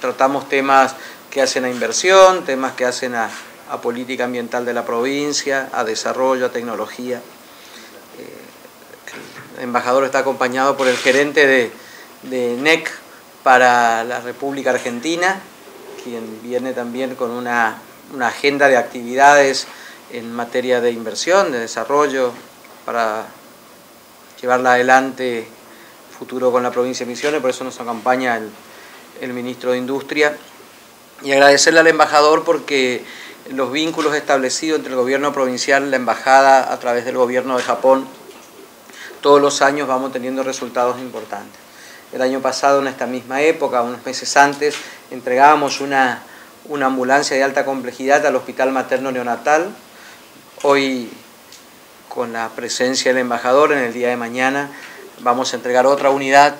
tratamos temas que hacen a inversión, temas que hacen a, política ambiental de la provincia, a desarrollo, a tecnología. Eh, el embajador está acompañado por el gerente de, de NEC para la República Argentina, quien viene también con una, una agenda de actividades en materia de inversión, de desarrollo, para llevarla adelante futuro con la provincia de Misiones, por eso nos acompaña el, el ministro de Industria. Y agradecerle al embajador porque los vínculos establecidos entre el gobierno provincial la embajada a través del gobierno de Japón, todos los años vamos teniendo resultados importantes. El año pasado, en esta misma época, unos meses antes, entregábamos una, una ambulancia de alta complejidad al Hospital Materno Neonatal. Hoy, con la presencia del embajador, en el día de mañana, vamos a entregar otra unidad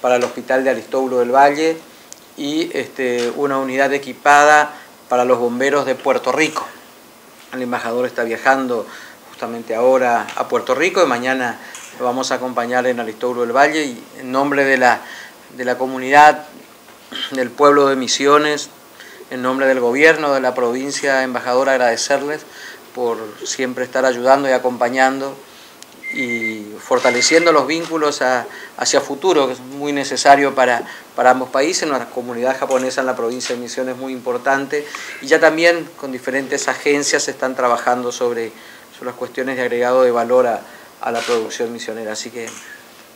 para el Hospital de Aristóbulo del Valle y este, una unidad equipada para los bomberos de Puerto Rico. El embajador está viajando justamente ahora a Puerto Rico y mañana lo vamos a acompañar en Aristóbulo del Valle y en nombre de la, de la comunidad, del pueblo de Misiones, en nombre del gobierno de la provincia, embajador, agradecerles por siempre estar ayudando y acompañando y fortaleciendo los vínculos hacia futuro, que es muy necesario para, para ambos países. Nuestra comunidad japonesa en la provincia de Misiones es muy importante y ya también con diferentes agencias se están trabajando sobre, sobre las cuestiones de agregado de valor a, a la producción misionera. Así que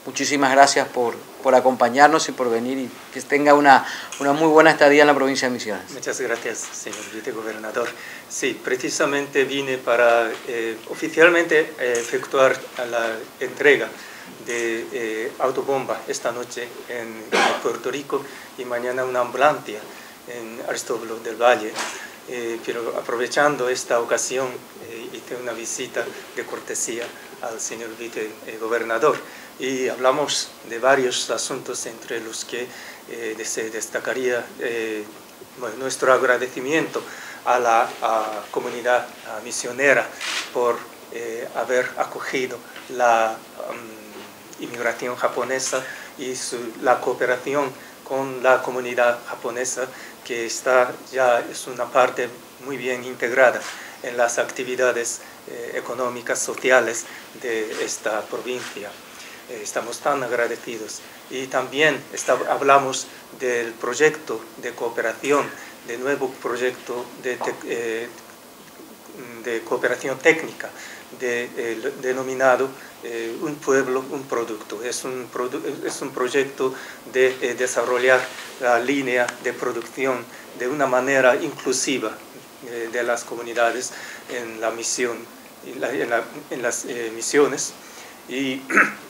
muchísimas gracias por, por acompañarnos y por venir y que tenga una, una muy buena estadía en la provincia de Misiones. Muchas gracias, señor vicegobernador. Sí, precisamente vine para eh, oficialmente eh, efectuar la entrega de eh, autobomba esta noche en, Puerto Rico y mañana una ambulancia en Aristóbulo del Valle. pero aprovechando esta ocasión, hice una visita de cortesía al señor vicegobernador y hablamos de varios asuntos entre los que se destacaría nuestro agradecimiento a la comunidad misionera por eh, haber acogido la um, inmigración japonesa y la cooperación con la comunidad japonesa que está ya es una parte muy bien integrada en las actividades eh, económicas, sociales de esta provincia. Eh, estamos tan agradecidos. Y también hablamos del proyecto de cooperación de nuevo proyecto de, eh, de cooperación técnica de, denominado eh, Un pueblo, un producto. Es un, es un proyecto de desarrollar la línea de producción de una manera inclusiva de las comunidades en la misión, en las misiones. Y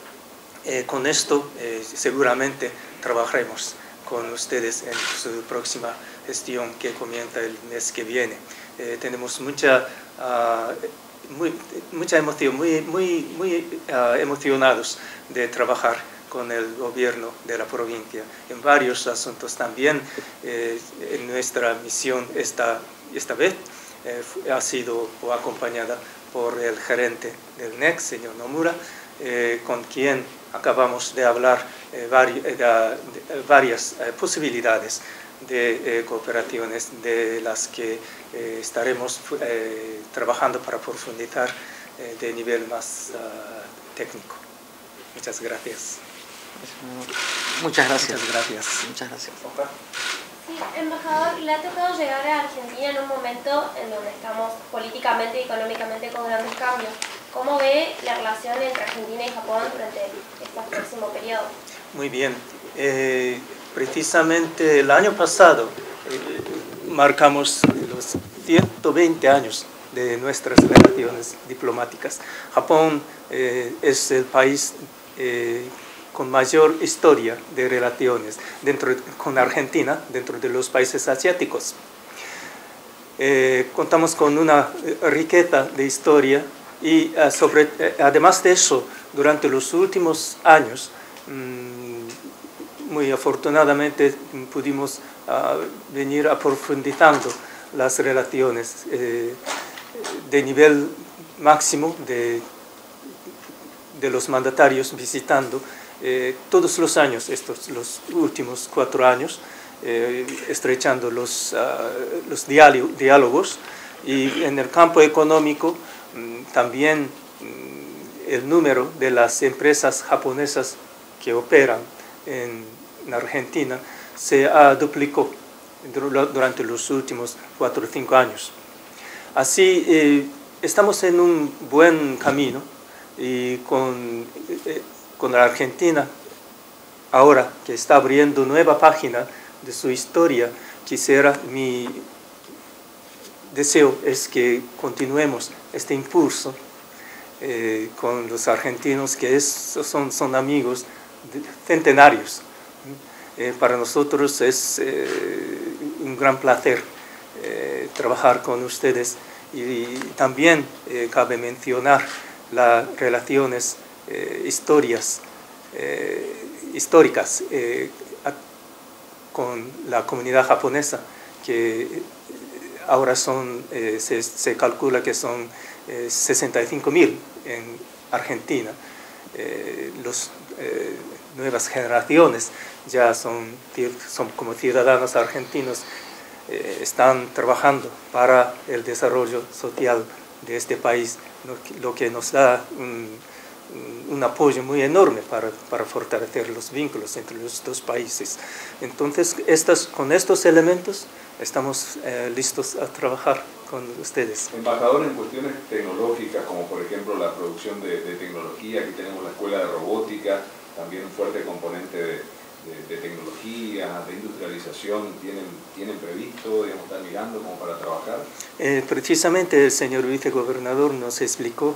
con esto seguramente trabajaremos con ustedes en su próxima gestión que comienza el mes que viene. Eh, tenemos mucha, uh, muy, mucha emoción, muy, muy, muy uh, emocionados de trabajar con el gobierno de la provincia en varios asuntos también. Eh, en nuestra misión esta, esta vez eh, ha sido acompañada por el gerente del NEC, señor Nomura, con quien acabamos de hablar eh, eh, de varias eh, posibilidades de cooperaciones de las que estaremos trabajando para profundizar de nivel más ah, técnico. Muchas gracias. Muchas gracias. Muchas gracias. Muchas gracias. Sí, embajador, le ha tocado llegar a Argentina en un momento en donde estamos políticamente y económicamente con grandes cambios. ¿Cómo ve la relación entre Argentina y Japón durante este próximo periodo? Muy bien. Eh, precisamente el año pasado eh, marcamos los 120 años de nuestras relaciones diplomáticas. Japón eh, es el país con mayor historia de relaciones dentro, con Argentina dentro de los países asiáticos. contamos con una riqueza de historia y ah, eh, además de eso, durante los últimos años, mm, muy afortunadamente pudimos ah, venir aprofundizando las relaciones eh, de nivel máximo de, de los mandatarios visitando eh, todos los años, estos los últimos cuatro años, estrechando los, ah, los diálogos. Y en el campo económico mm, también mm, el número de las empresas japonesas que operan en Argentina se ha duplicado durante los últimos cuatro o cinco años. Así, eh, estamos en un buen camino y con, eh, con la Argentina, ahora que está abriendo nueva página de su historia, quisiera, mi deseo es que continuemos este impulso eh, con los argentinos que son, son amigos centenarios. para nosotros es un gran placer eh, trabajar con ustedes y, también eh, cabe mencionar las relaciones eh, historias, históricas con la comunidad japonesa que ahora son, se, se, calcula que son 65 mil en Argentina. las nuevas generaciones ya son, son como ciudadanos argentinos, eh, están trabajando para el desarrollo social de este país, lo que nos da un, un apoyo muy enorme para, para, fortalecer los vínculos entre los dos países. Entonces, estas, con estos elementos estamos eh, listos a trabajar con ustedes. Embajador, en cuestiones tecnológicas, como por ejemplo la producción de, de tecnología, aquí tenemos la Escuela de Robótica, también un fuerte componente de, de, tecnología, de industrialización, ¿tienen, tienen previsto, digamos, están mirando como para trabajar? Eh, precisamente el señor vicegobernador nos explicó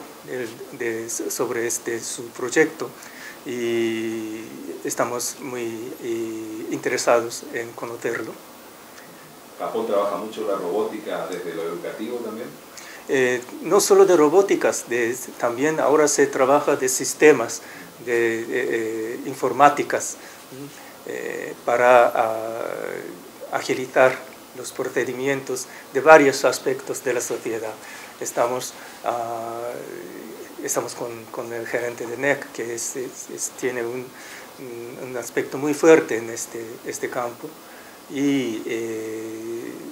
de, sobre este, su proyecto y estamos muy eh, interesados en conocerlo. ¿Japón trabaja mucho la robótica desde lo educativo también? Eh, no solo de robóticas, de, también ahora se trabaja de sistemas de, eh, informáticas eh, para ah, agilizar los procedimientos de varios aspectos de la sociedad. Estamos, ah, estamos con, con, el gerente de NEC, que tiene un, un, aspecto muy fuerte en este, este campo, y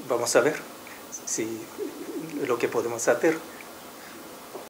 vamos a ver si lo que podemos hacer.